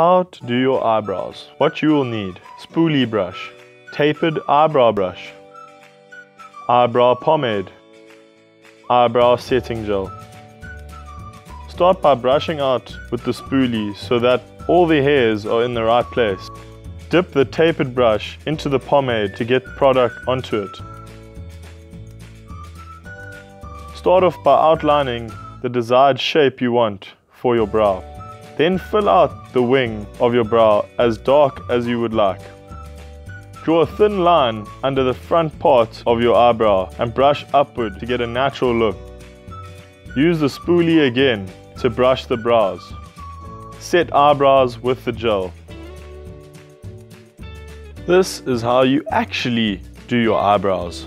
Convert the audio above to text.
How to do your eyebrows. What you will need. Spoolie brush. Tapered eyebrow brush. Eyebrow pomade. Eyebrow setting gel. Start by brushing out with the spoolie so that all the hairs are in the right place. Dip the tapered brush into the pomade to get product onto it. Start off by outlining the desired shape you want for your brow. Then fill out the wing of your brow as dark as you would like. Draw a thin line under the front part of your eyebrow and brush upward to get a natural look. Use the spoolie again to brush the brows. Set eyebrows with the gel. This is how you actually do your eyebrows.